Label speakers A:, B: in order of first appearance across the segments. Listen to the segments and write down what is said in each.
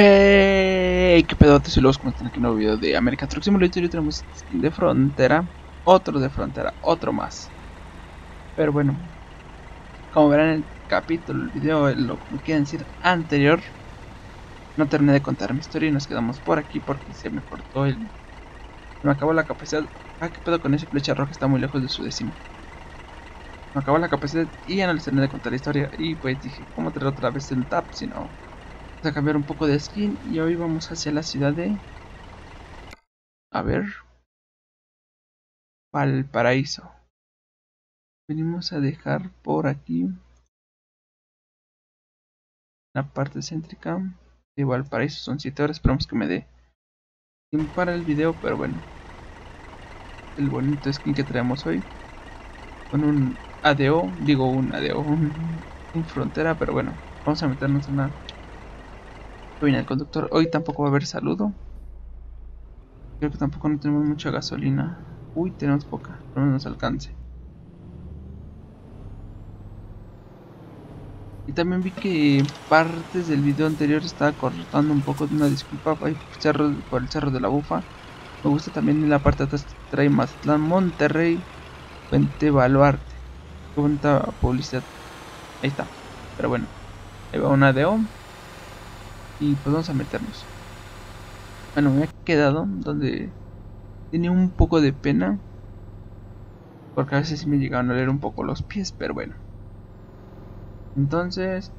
A: Hey, qué pedotes y los como están aquí en un nuevo video de American Truck Simulator y tenemos skin de frontera, otro de frontera, otro más. Pero bueno, como verán en el capítulo, el video, lo que quieren decir anterior, no terminé de contar mi historia y nos quedamos por aquí porque se me cortó el... Me acabó la capacidad... Ah, qué pedo con ese flecha roja, está muy lejos de su destino. Me acabó la capacidad y ya no les terminé de contar la historia y pues dije, ¿cómo traer otra vez el tap si no... Vamos a cambiar un poco de skin y hoy vamos hacia la ciudad de... A ver... Valparaíso. Venimos a dejar por aquí... La parte céntrica de Valparaíso. Son 7 horas, esperamos que me dé tiempo para el video, pero bueno. El bonito skin que traemos hoy. Con un ADO, digo un ADO, un, un frontera, pero bueno. Vamos a meternos en una Viene el conductor. Hoy tampoco va a haber saludo. Creo que tampoco no tenemos mucha gasolina. Uy, tenemos poca. No nos alcance. Y también vi que partes del video anterior estaba cortando un poco de una disculpa por el cerro de la bufa. Me gusta también la parte atrás trae Mazatlán, Monterrey, Puente Baluarte. Qué bonita publicidad. Ahí está. Pero bueno. Ahí va una de O y pues vamos a meternos. Bueno, me he quedado donde tenía un poco de pena. Porque a veces me llegaban a leer un poco los pies, pero bueno. Entonces,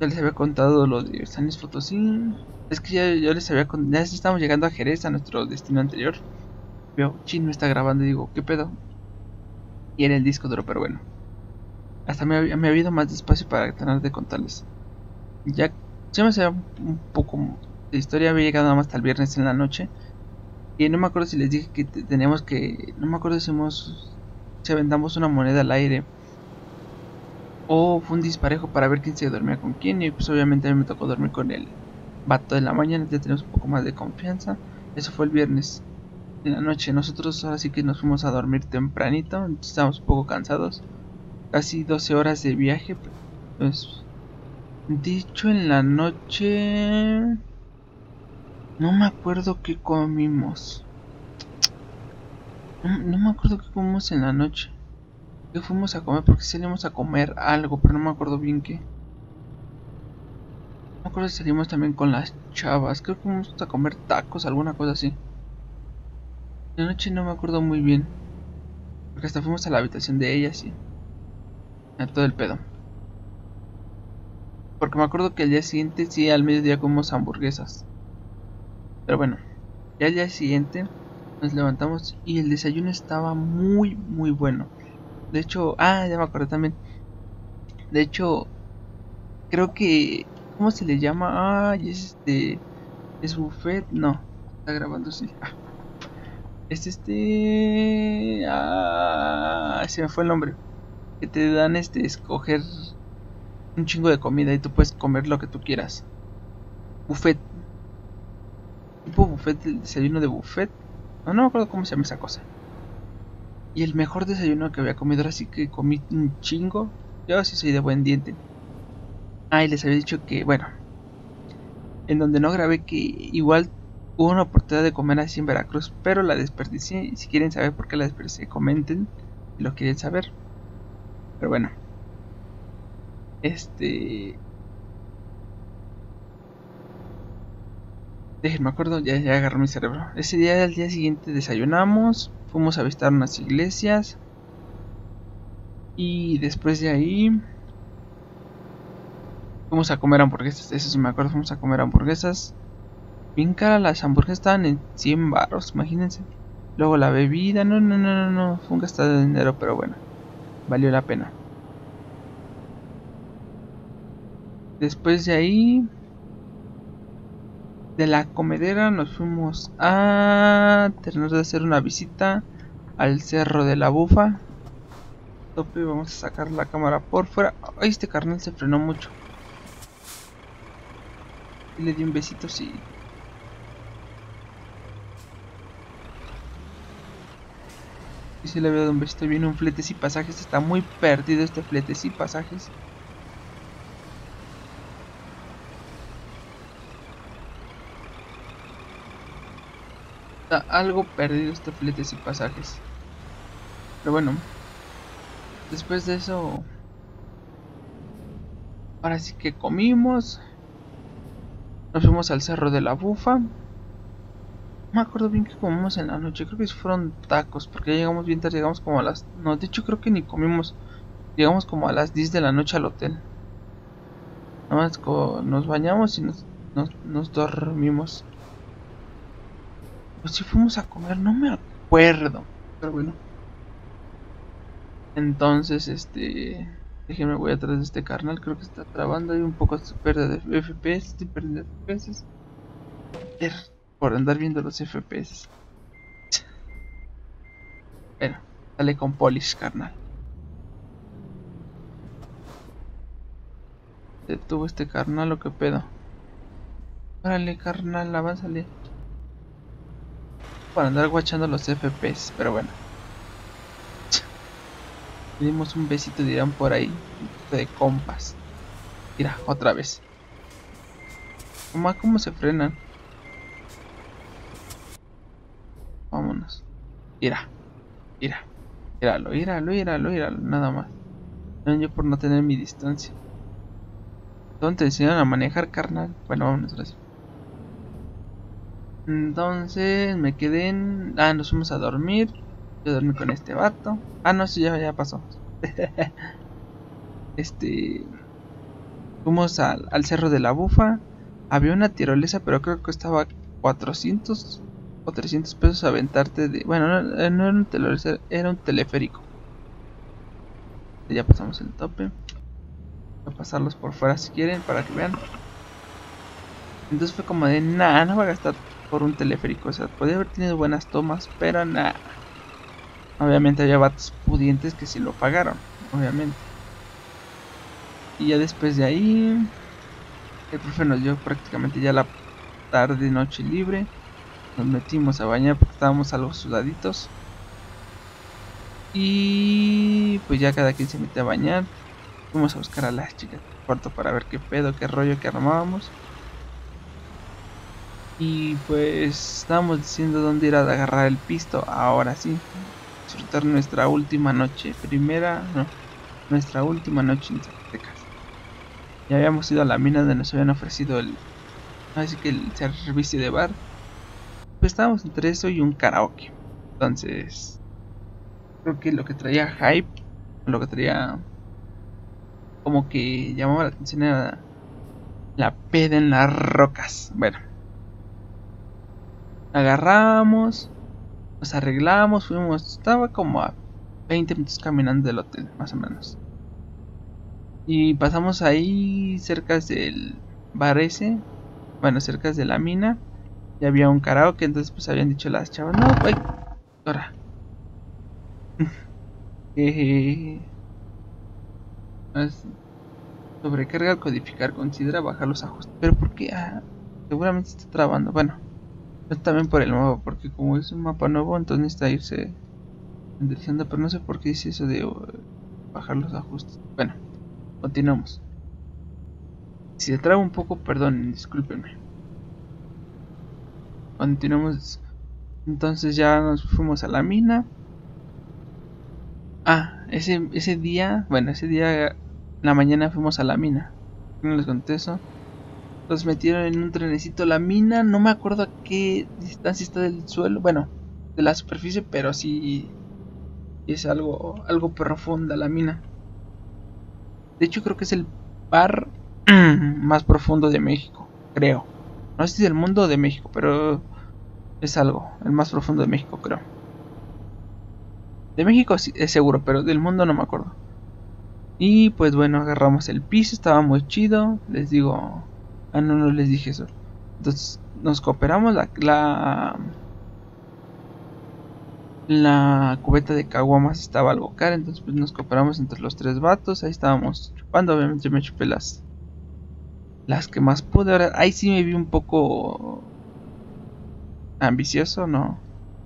A: ya les había contado lo de San Potosí. Es que ya, yo les había contado, ya estamos llegando a Jerez, a nuestro destino anterior. Veo, Chin me está grabando y digo, ¿qué pedo? Y era el disco duro, pero bueno. Hasta me, ha habido más despacio para tratar de contarles. Ya se me hacía un poco de historia, había llegado nada más hasta el viernes en la noche. Y no me acuerdo si les dije que teníamos que. No me acuerdo si hemos. Si aventamos una moneda al aire. O fue un disparejo para ver quién se dormía con quién. Y pues obviamente a mí me tocó dormir con el vato de la mañana. Ya tenemos un poco más de confianza. Eso fue el viernes en la noche. Nosotros ahora sí que nos fuimos a dormir tempranito. Estábamos un poco cansados. Casi 12 horas de viaje. Pues Dicho en la noche... No me acuerdo qué comimos. No, me acuerdo qué comimos en la noche. ¿Qué fuimos a comer? Porque salimos a comer algo, pero no me acuerdo bien qué. No me acuerdo si salimos también con las chavas. Creo que fuimos a comer tacos, alguna cosa así. La noche no me acuerdo muy bien. Porque hasta fuimos a la habitación de ella, sí. A todo el pedo. Porque me acuerdo que al día siguiente sí, al mediodía comimos hamburguesas. Pero bueno, ya al día siguiente nos levantamos y el desayuno estaba muy, muy bueno. De hecho, ah, ya me acuerdo también. De hecho, creo que, ¿cómo se le llama? Ah, es este, es buffet, no, está grabando sí. Ah. Es este, ah, se me fue el nombre. Que te dan este escoger un chingo de comida y tú puedes comer lo que tú quieras. Buffet. Tipo buffet, el desayuno de buffet. No, no me acuerdo cómo se llama esa cosa. Y el mejor desayuno que había comido, así que comí un chingo. Yo sí soy de buen diente. Ah, y les había dicho que, bueno, en donde no grabé que igual hubo una oportunidad de comer así en Veracruz, pero la desperdicié. Y si quieren saber por qué la desperdicié, comenten si lo quieren saber. Pero bueno. Este. Déjenme acuerdo, ya, ya agarró mi cerebro. Ese día, al día siguiente, desayunamos, fuimos a visitar unas iglesias. Y después de ahí. Fuimos a comer hamburguesas, eso sí me acuerdo, fuimos a comer hamburguesas. Bien cara, las hamburguesas estaban en 100 baros, imagínense. Luego la bebida, no, no, no, no, no, fue un gasto de dinero, pero bueno, valió la pena. Después de ahí, de la comedera, nos fuimos a terminar de hacer una visita al cerro de la bufa. Tope, vamos a sacar la cámara por fuera. Ay, este carnal se frenó mucho. Y le di un besito, sí. Y si le había dado un besito, viene un fletes y pasajes. Está muy perdido este fletes y pasajes. Algo perdido este fletes y pasajes. Pero bueno, después de eso, ahora sí que comimos. Nos fuimos al cerro de la bufa. No me acuerdo bien que comimos en la noche. Creo que fueron tacos. Porque llegamos bien tarde. Llegamos como a las. No, de hecho creo que ni comimos. Llegamos como a las 10 de la noche al hotel. Nada más nos bañamos y nos, dormimos. Pues si fuimos a comer, no me acuerdo. Pero bueno. Entonces, este. Déjenme voy atrás de este carnal. Creo que está trabando ahí un poco de pérdida de FPS. Estoy perdiendo FPS. Por andar viendo los FPS. Bueno, sale con polish, carnal. Detuvo este carnal o qué pedo. Órale, carnal, avánzale. Para andar guachando los FPS, pero bueno. Le dimos un besito, dirán por ahí. De compas. Mira, otra vez. Mamá, ¿cómo se frenan? Vámonos. Mira, mira. Míralo, míralo, míralo, míralo. Nada más. Yo por no tener mi distancia. ¿Dónde te enseñan a manejar, carnal? Bueno, vámonos ahora Entonces me quedé en... Ah, nos fuimos a dormir. Yo dormí con este vato. Ah, no, sí, ya, ya pasó. este. Fuimos al, cerro de la bufa. Había una tirolesa, pero creo que costaba 400 o 300 pesos aventarte de. Bueno, no, eh, era un tirolesa, era un teleférico. Ya pasamos el tope. Voy a pasarlos por fuera si quieren para que vean. Entonces fue como de, nada, no va a gastar por un teleférico. O sea, podía haber tenido buenas tomas, pero nada. Obviamente había vatos pudientes que sí lo pagaron, obviamente. Y ya después de ahí, el profe nos dio prácticamente ya la tarde, noche libre. Nos metimos a bañar porque estábamos algo sudaditos. Y pues ya cada quien se mete a bañar. Fuimos a buscar a las chicas del cuarto para ver qué pedo, qué rollo que armábamos. Y pues estábamos diciendo dónde ir a agarrar el pisto. Ahora sí, disfrutar nuestra última noche. Primera, no, nuestra última noche en Zacatecas. Ya habíamos ido a la mina donde nos habían ofrecido el, así que el servicio de bar. Pues estábamos entre eso y un karaoke. Entonces, creo que lo que traía hype, lo que traía como que llamaba la atención era la peda en las rocas. Bueno, agarramos, nos arreglamos, fuimos, estaba como a 20 minutos caminando del hotel, más o menos. Y pasamos ahí cerca del bar ese, bueno, cerca de la mina, y había un karaoke, entonces pues habían dicho las chavas, no, güey, ahora. eh, sobrecarga al codificar, considera bajar los ajustes. Pero ¿por qué? Ah, seguramente está trabando. Bueno, también por el nuevo, porque como es un mapa nuevo, entonces necesita irse enderezando, pero no sé por qué dice eso de uh, bajar los ajustes. Bueno, continuamos. Si se traba un poco, perdón, discúlpenme. Continuamos. Entonces ya nos fuimos a la mina. Ah, ese, ese día, bueno, ese día, la mañana fuimos a la mina. No les conté eso los metieron en un trenecito. La mina, no me acuerdo a qué distancia está del suelo, bueno, de la superficie, pero sí es algo, algo profunda la mina. De hecho, creo que es el par más profundo de México, creo. No sé si del mundo de México, pero es algo, el más profundo de México, creo. De México es seguro, pero del mundo no me acuerdo. Y pues bueno, agarramos el piso, estaba muy chido. Les digo, Ah, no, no les dije eso. Entonces nos cooperamos la, la, cubeta de caguamas estaba algo cara, entonces pues nos cooperamos entre los tres vatos, ahí estábamos chupando, obviamente me chupé las las que más pude, ahora ahí sí me vi un poco ambicioso, no,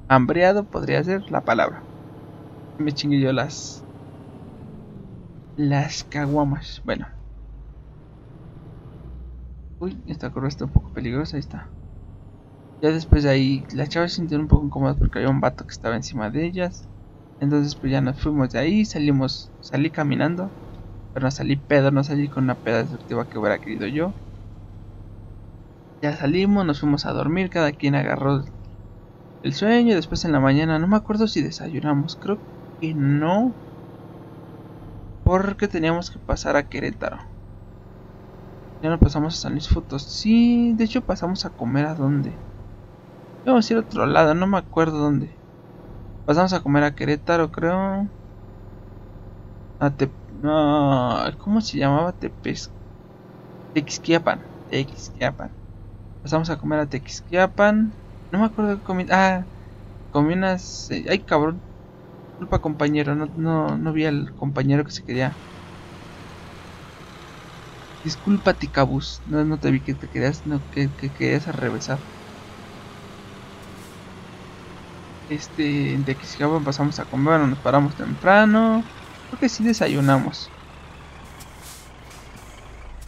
A: hambreado podría ser la palabra. Me chingué yo las las caguamas, bueno. Uy, esta curva está un poco peligrosa, ahí está. Ya después de ahí las chavas se sintieron un poco incómodas porque había un vato que estaba encima de ellas. Entonces pues ya nos fuimos de ahí, salimos, salí caminando. Pero no salí pedo, no salí con una peda destructiva que hubiera querido yo. Ya salimos, nos fuimos a dormir, cada quien agarró el sueño. Después en la mañana, no me acuerdo si desayunamos, creo que no. Porque teníamos que pasar a Querétaro. Ya no pasamos a San Luis Fotos. Sí, de hecho pasamos a comer a dónde. Vamos a ir a otro lado, no me acuerdo dónde. Pasamos a comer a Querétaro, creo. A Te... No, ¿cómo se llamaba? Tepes... Texquiapan. Texquiapan. Pasamos a comer a Texquiapan. No me acuerdo de comida. Ah, comí unas... Eh, ay, cabrón. Disculpa, compañero. No, no, no vi al compañero que se quería... Disculpa, Ticabus. No, no te vi que te querías... No, que, que querías arrevesar. Este, en Texquiapan pasamos a comer, nos paramos temprano. Creo que sí desayunamos.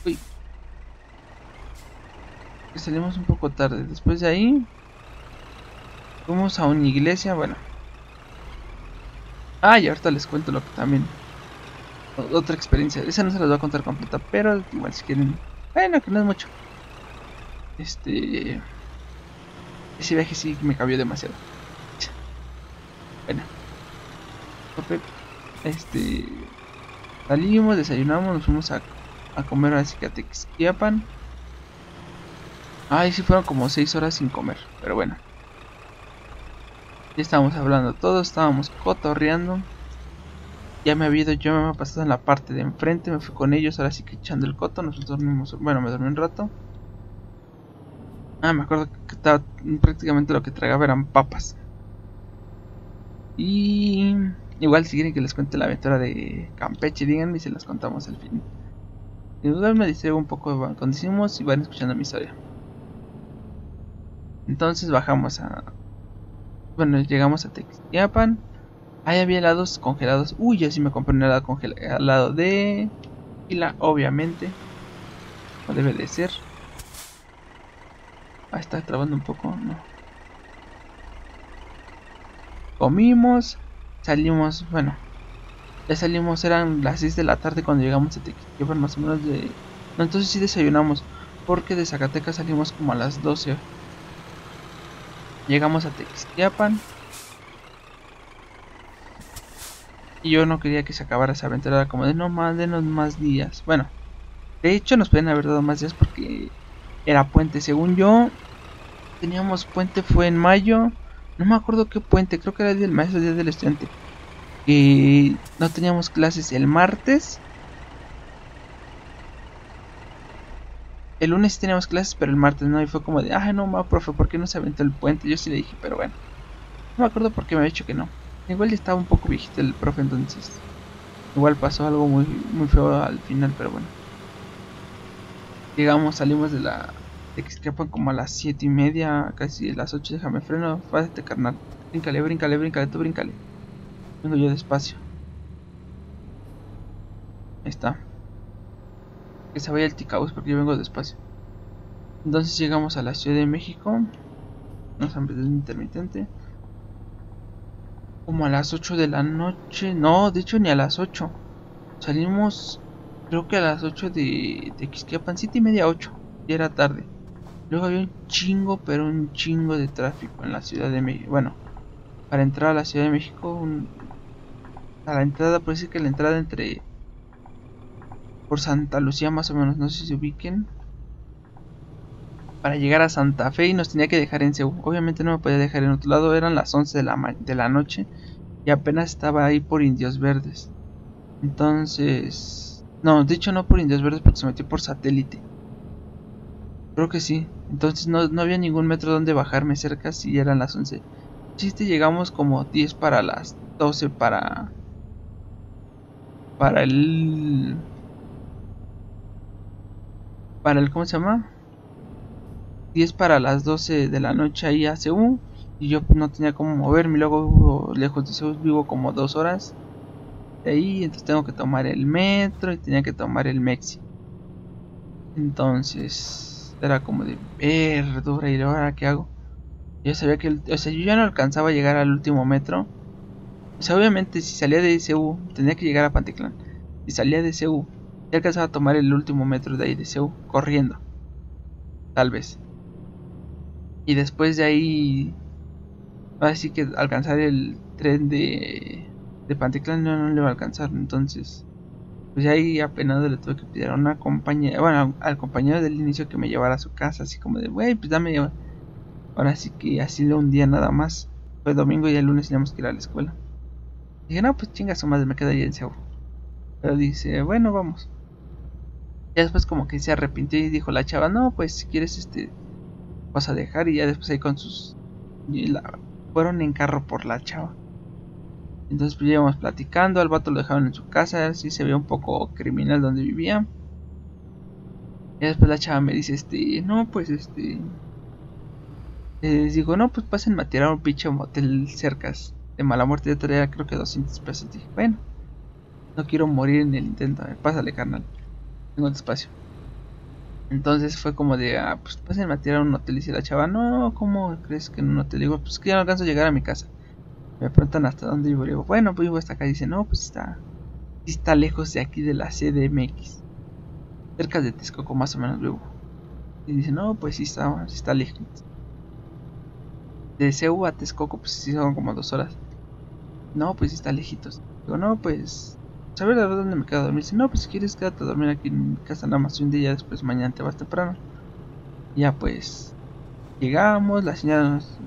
A: Uy. Salimos un poco tarde. Después de ahí, fuimos a una iglesia, bueno. Ah, y ahorita les cuento lo que también. Otra experiencia. Esa no se las voy a contar completa, pero igual si quieren. Bueno, que no es mucho. Este. Ese viaje sí me cambió demasiado. Bueno. Este. Salimos, desayunamos, nos fuimos a, a comer a Texquiapan. Ay, sí fueron como 6 horas sin comer, pero bueno. Ya estábamos hablando todos, estábamos cotorreando. Ya me había ido, yo me había pasado en la parte de enfrente, me fui con ellos, ahora sí que echando el coto, nos dormimos, bueno, me dormí un rato. Ah, me acuerdo que estaba prácticamente lo que tragaba eran papas. Y igual si quieren que les cuente la aventura de Campeche, díganme y se las contamos al fin. Sin duda me dice un poco cuando hicimos y van escuchando mi historia. Entonces bajamos a... Bueno, llegamos a Textiapan. Ahí había helados congelados. Uy, yo sí me compré un helado congelado de... la obviamente. No debe de ser. Ah, está trabando un poco, no. Comimos, salimos, bueno, ya salimos, eran las 6 de la tarde cuando llegamos a Tequisquiapan, más o menos de... No, entonces sí desayunamos, porque de Zacatecas salimos como a las 12. Llegamos a Tequisquiapan. Y yo no quería que se acabara esa aventura, como de no más, denos más días. Bueno, de hecho nos pueden haber dado más días porque era puente. Según yo, teníamos puente, fue en mayo. No me acuerdo qué puente, creo que era el día del maestro, día del estudiante. Y no teníamos clases el martes. El lunes teníamos clases, pero el martes no. Y fue como de, ah, no, ma, profe, ¿por qué no se aventó el puente? Yo sí le dije, pero bueno. No me acuerdo por qué me había dicho que no. Igual estaba un poco viejito el profe entonces. Igual pasó algo muy, muy feo al final, pero bueno. Llegamos, salimos de la de que escapan como a las 7 y media, casi a las 8, déjame freno, fájate carnal, bríncale, bríncale, bríncale, tú bríncale. Vengo yo despacio. Ahí está. Que se vaya el Ticaus porque yo vengo despacio. Entonces llegamos a la Ciudad de México. No se intermitente. Como a las 8 de la noche. No, de hecho ni a las 8. Salimos creo que a las 8 de, de Quisquiapan, 7 y media 8. Ya era tarde. Luego había un chingo, pero un chingo de tráfico en la Ciudad de México. Bueno, para entrar a la Ciudad de México, a la entrada, parece que la entrada entre por Santa Lucía más o menos, no sé si se ubiquen. Para llegar a Santa Fe y nos tenía que dejar en Seúl. Obviamente no me podía dejar en otro lado, eran las 11 de la, noche y apenas estaba ahí por Indios Verdes. Entonces, no, de hecho no por Indios Verdes porque se metió por satélite. Creo que sí. Entonces no, había ningún metro donde bajarme cerca si eran las 11. Chiste, llegamos como 10 para las 12 para... Para el... Para el... ¿Cómo se llama? 10 para las 12 de la noche ahí a Seúl. Y yo no tenía cómo moverme. Luego lejos de Seúl vivo como 2 horas. De ahí, entonces tengo que tomar el metro y tenía que tomar el Mexi. Entonces era como de verdura y ahora qué hago. Yo sabía que, o sea, yo ya no alcanzaba a llegar al último metro. O sea, obviamente si salía de CU tenía que llegar a Panticlán. Si salía de CU, ya alcanzaba a tomar el último metro de ahí de CU corriendo. Tal vez. Y después de ahí, así que alcanzar el tren de, de Panticlán no, le va a alcanzar. Entonces, pues ahí apenas le tuve que pedir a una compañera, bueno, al compañero del inicio que me llevara a su casa, así como de, wey, pues dame, ahora sí que así de un día nada más. Fue domingo y el lunes teníamos que ir a la escuela. Dije, no, pues chinga su madre, me quedo ahí en Seúl. Pero dice, bueno, vamos. Ya después como que se arrepintió y dijo la chava, no, pues si quieres este vas a dejar y ya después ahí con sus la... fueron en carro por la chava. Entonces pues íbamos platicando, al vato lo dejaron en su casa, así se ve un poco criminal donde vivía. Y después la chava me dice, este, no, pues este... Les digo, no, pues pasen a tirar un pinche motel cercas de mala muerte. Yo traía creo que 200 pesos. Dije, bueno, no quiero morir en el intento. Pásale, carnal. Tengo el espacio. Entonces fue como de, ah, pues pasen a tirar un hotel. Y dice la chava, no, ¿cómo crees que en un hotel? Digo, pues que ya no alcanzo a llegar a mi casa. Me preguntan hasta dónde vivo. Digo, bueno, pues vivo hasta acá. Dice, no, pues está, está lejos de aquí de la CDMX. Cerca de Texcoco, más o menos vivo. Y dice, no, pues sí está, sí está lejos de Ceú a Texcoco, pues sí son como dos horas. No, pues está lejitos. Digo, no, pues. ¿Sabes la verdad dónde me quedo a dormir? Dice, no, pues si quieres quédate a dormir aquí en mi casa nada más un día, después mañana te vas temprano. Ya pues. Llegamos, la señora nos,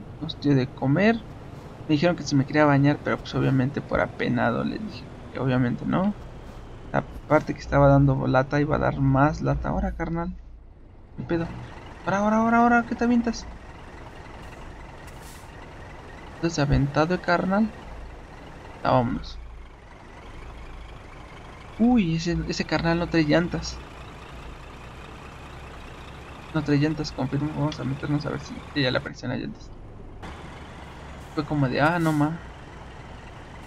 A: dio de comer. Me dijeron que si me quería bañar, pero pues obviamente por apenado le dije que obviamente no. La parte que estaba dando lata iba a dar más lata. Ahora, carnal. ¿Qué pedo? Ahora, ahora, ahora, ahora, ¿qué te avientas? desaventado, carnal. Vámonos. Uy, ese, ese carnal no trae llantas. No trae llantas, confirmo. Vamos a meternos a ver si ya le aparecen las llantas. Fue como de, ah, no ma.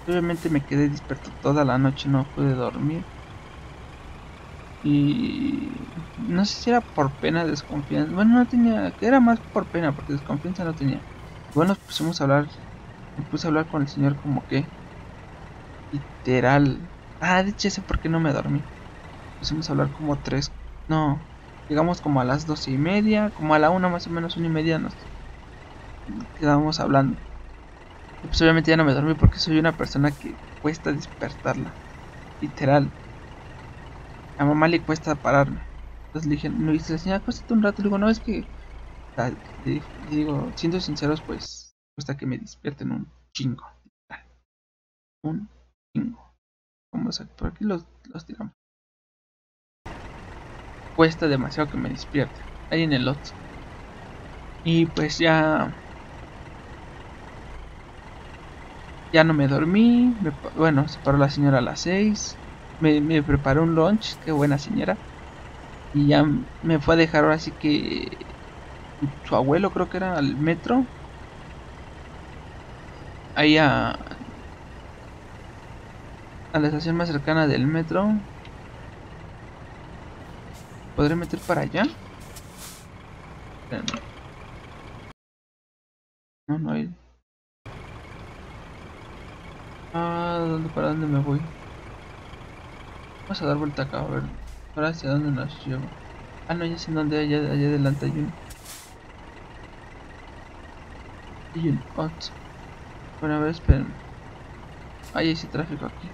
A: Obviamente me quedé despierto toda la noche, no pude dormir. Y no sé si era por pena, desconfianza. Bueno, no tenía, era más por pena, porque desconfianza no tenía. Bueno, nos pusimos a hablar me puse a hablar con el señor como que literal. Ah, de hecho por qué no me dormí. Pusimos a hablar como tres. No, llegamos como a las doce y media, como a la una más o menos, una y media nos quedamos hablando. Y pues obviamente ya no me dormí porque soy una persona que cuesta despertarla. Literal. A mamá le cuesta pararme. Entonces le dije, no, dice la señora, acuéstate un rato. Le digo, no, es que. Le digo, siendo sinceros, pues cuesta que me despierten un chingo. Un chingo. Vamos a, por aquí los, los tiramos. Cuesta demasiado que me despierte. Ahí en el otro. Y pues ya. Ya no me dormí. bueno, se paró la señora a las 6. Me, me preparó un lunch. Qué buena señora. Y ya me fue a dejar ahora sí que. Su abuelo creo que era al metro ahí a, a la estación más cercana del metro. ¿Podré meter para allá? No, no hay. Ah, ¿dónde, ¿para dónde me voy? Vamos a dar vuelta acá, a ver. Ahora hacia dónde nos lleva. Ah, no, ya sé dónde, allá, allá adelante hay un... Hay un. Bueno, a ver, esperen. Hay ese tráfico aquí.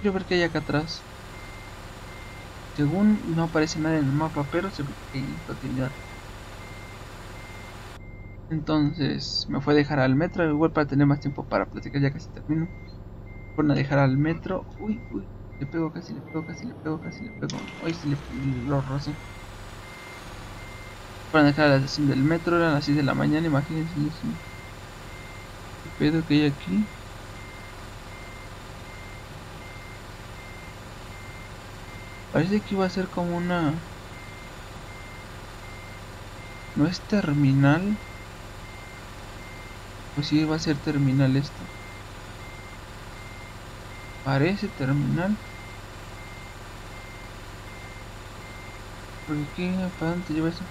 A: Quiero ver qué hay acá atrás. Según no aparece nada en el mapa, pero se ve que hay continuidad. Entonces me fue a dejar al metro, igual para tener más tiempo para platicar ya casi termino. Fueron a dejar al metro. Uy, uy, le pego casi, le pego casi, le pego casi, le pego. Uy, si le, lo rocé para dejar la estación del metro, eran las 6 de la mañana, imagínense ¿Qué pedo que hay aquí? Parece que iba a ser como una... ¿No es terminal? Pues sí, va a ser terminal esto. Parece terminal. ¿Por qué? ¿Para dónde lleva eso?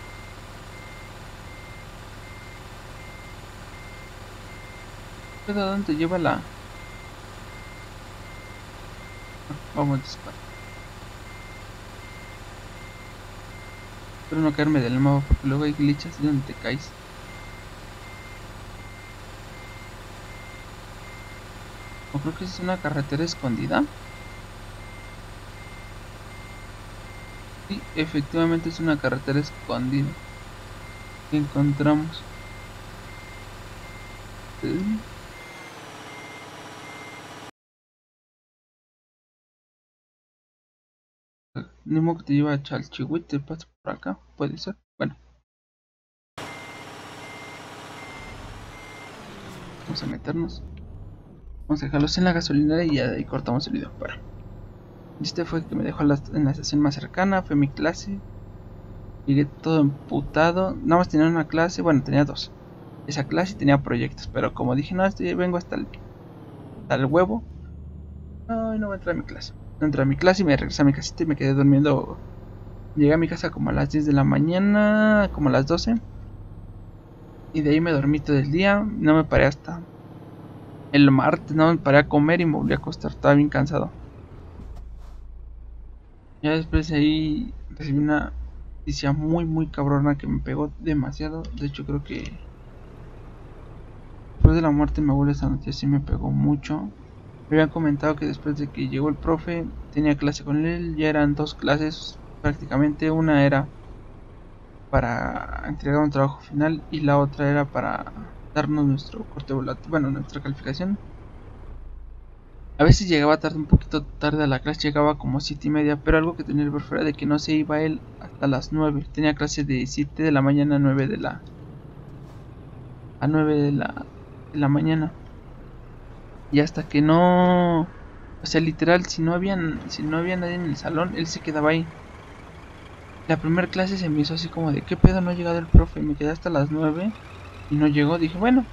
A: ¿A dónde lleva la...? Vamos a disparar. Espero no caerme del mapa porque luego hay glitches donde te caes. O creo que es una carretera escondida. Sí, efectivamente es una carretera escondida. Que encontramos. Ni modo que te lleva a Chalchihuit, te pasa por acá, puede ser. Bueno. Vamos a meternos. Vamos a dejarlos en la gasolinera y ahí cortamos el video. Bueno. Este fue que me dejó en la estación más cercana, fue mi clase. Llegué todo emputado. Nada más tenía una clase, bueno, tenía dos. Esa clase tenía proyectos, pero como dije, no, estoy, vengo hasta el, hasta el huevo. No, no entrar a mi clase. Entré a mi clase y me regresé a mi casita y me quedé durmiendo. Llegué a mi casa como a las 10 de la mañana, como a las 12. Y de ahí me dormí todo el día. No me paré hasta el martes, no me paré a comer y me volví a acostar. Estaba bien cansado. Ya después de ahí recibí una noticia muy muy cabrona que me pegó demasiado. De hecho creo que después de la muerte de mi abuelo esa noticia sí me pegó mucho. Me habían comentado que después de que llegó el profe tenía clase con él. Ya eran dos clases prácticamente. Una era para entregar un trabajo final y la otra era para darnos nuestro corte volante, bueno, nuestra calificación. A veces llegaba tarde, un poquito tarde a la clase, llegaba como siete y media, pero algo que tenía el profe era de que no se iba él hasta las 9. Tenía clase de 7 de la mañana a 9 de la a 9 de la de la mañana. Y hasta que no o sea, literal, si no habían si no había nadie en el salón, él se quedaba ahí. La primera clase se me hizo así como de, ¿qué pedo no ha llegado el profe? Me quedé hasta las 9 y no llegó. Dije, bueno,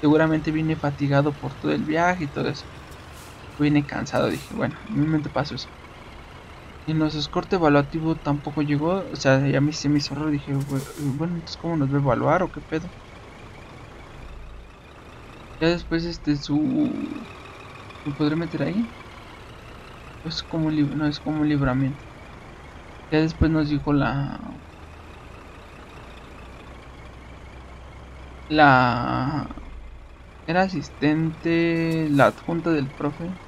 A: seguramente vine fatigado por todo el viaje y todo eso vine cansado, dije, bueno, en mi mente pasó eso. Y en los corte evaluativo tampoco llegó, o sea, ya me, se me hizo raro, dije, bueno, entonces ¿cómo nos va a evaluar o qué pedo? Ya después, este, su... ¿Me podré meter ahí? Es como un no, es como un libramiento. Ya después nos dijo la... La... Era asistente, la adjunta del profe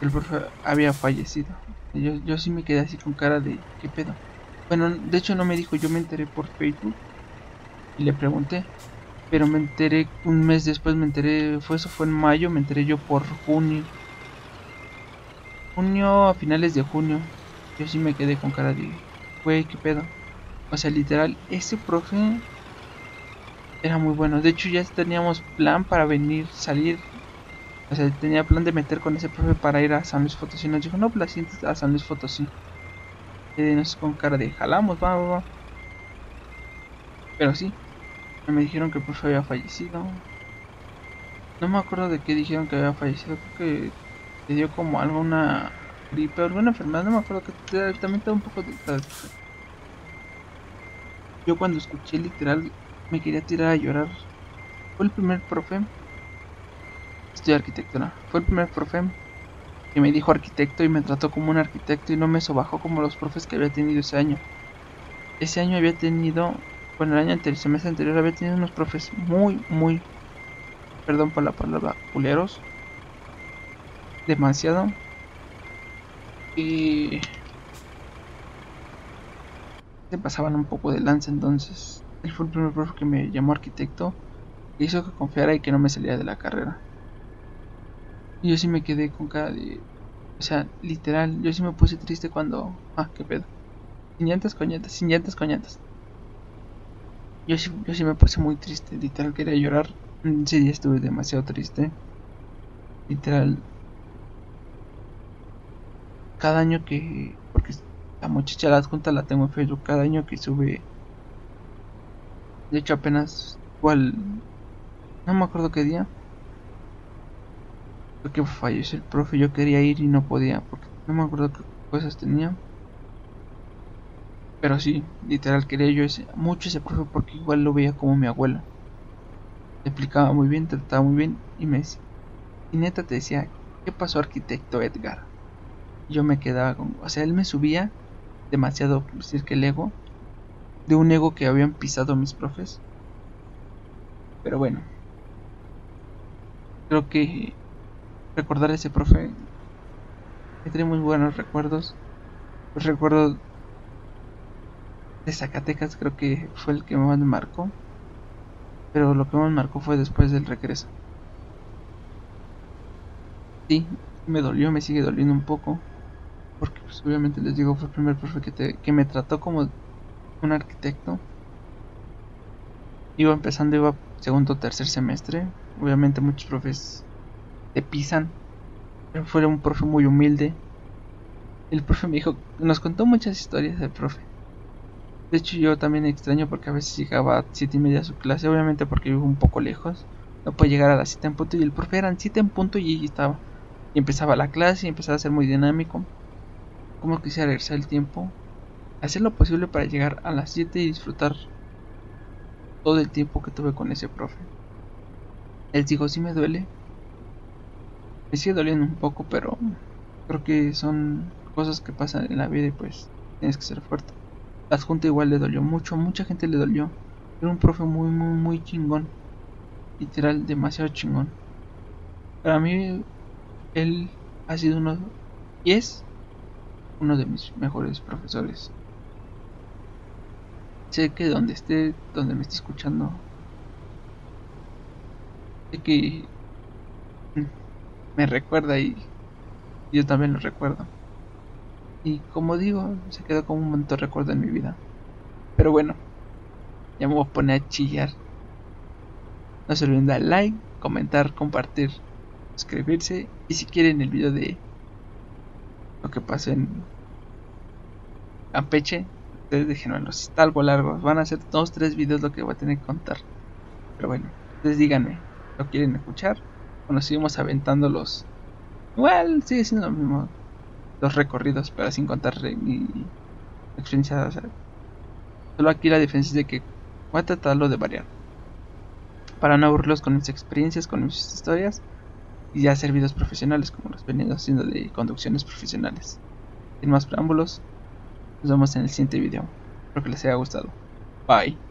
A: el profe había fallecido. Yo, yo sí me quedé así con cara de ¿qué pedo? Bueno, de hecho no me dijo, yo me enteré por Facebook y le pregunté. Pero me enteré un mes después, me enteré, fue eso fue en mayo, me enteré yo por junio. Junio, a finales de junio. Yo sí me quedé con cara de, güey, qué pedo. O sea, literal, ese profe era muy bueno. De hecho, ya teníamos plan para venir, salir o sea, tenía plan de meter con ese profe para ir a San Luis Potosí. Nos dijo, no, pues a San Luis Potosí. Y nos con cara de jalamos, va, va, va. Pero sí, me dijeron que el profe había fallecido. No me acuerdo de qué dijeron que había fallecido. Creo que le dio como alguna gripe o alguna enfermedad. No me acuerdo que también estaba un poco de. Yo cuando escuché literal me quería tirar a llorar. Fue el primer profe Estudio arquitectura. Fue el primer profe que me dijo arquitecto y me trató como un arquitecto y no me sobajó como los profes que había tenido ese año. Ese año había tenido, bueno, el año anterior, el semestre anterior había tenido unos profes muy, muy, perdón por la palabra, culeros. Demasiado. Y se pasaban un poco de lanza entonces. Él fue el primer profe que me llamó arquitecto y hizo que confiara y que no me saliera de la carrera. Y yo sí me quedé con cara de... O sea, literal, yo sí me puse triste cuando... Ah, qué pedo. Sin llantas, coñetas, sin llantas, coñetas. Yo sí, yo sí me puse muy triste, literal quería llorar. Ese día estuve demasiado triste. Literal. Cada año que... Porque la muchacha la adjunta la tengo en Facebook. Cada año que sube... De hecho apenas... ¿Cuál? No me acuerdo qué día que falleció el profe, yo quería ir y no podía, porque no me acuerdo qué cosas tenía. Pero sí, literal quería yo ese, mucho ese profe porque igual lo veía como mi abuelo. Te explicaba muy bien, trataba muy bien y me decía, y neta te decía, ¿qué pasó arquitecto Edgar? Y yo me quedaba con, o sea, él me subía demasiado, decir que el ego, de un ego que habían pisado mis profes. Pero bueno, creo que recordar a ese profe me trae muy buenos recuerdos. Los recuerdos de Zacatecas creo que fue el que más me marcó. Pero lo que más me marcó fue después del regreso. Sí, me dolió, me sigue doliendo un poco. Porque pues, obviamente les digo, fue el primer profe que, que me trató como un arquitecto. Iba empezando, iba segundo o tercer semestre. Obviamente muchos profes te pisan. Pero fue un profe muy humilde. El profe me dijo, nos contó muchas historias del profe. De hecho yo también extraño porque a veces llegaba a siete y media a su clase, obviamente porque vivo un poco lejos. No puede llegar a las 7 en punto y el profe eran 7 en punto y estaba. Y empezaba la clase y empezaba a ser muy dinámico. Como quisiera regresar el tiempo. Hacer lo posible para llegar a las 7 y disfrutar todo el tiempo que tuve con ese profe. Él dijo, sí me duele. Me sigue doliendo un poco, pero creo que son cosas que pasan en la vida y pues tienes que ser fuerte. La junta igual le dolió mucho, mucha gente le dolió. Era un profe muy, muy, muy chingón. Literal, demasiado chingón. Para mí, él ha sido uno y es uno de mis mejores profesores. Sé que donde esté, donde me esté escuchando, sé que me recuerda y yo también lo recuerdo. Y como digo, se quedó como un de recuerdo en mi vida. Pero bueno, ya me voy a poner a chillar. No se olviden dar like, comentar, compartir, suscribirse. Y si quieren el video de lo que pasó en Campeche, ustedes déjenmelo. Si está algo largo, van a ser dos, tres videos lo que voy a tener que contar. Pero bueno, ustedes díganme, ¿lo quieren escuchar? O nos seguimos aventando los. Igual sigue siendo lo mismo los recorridos, pero sin contar mi experiencia. solo aquí la diferencia es de que voy a tratarlo de variar. Para no aburrirlos con mis experiencias, con mis historias. Y ya hacer videos profesionales como los venido haciendo de conducciones profesionales. Sin más preámbulos, nos vemos en el siguiente video. Espero que les haya gustado. Bye.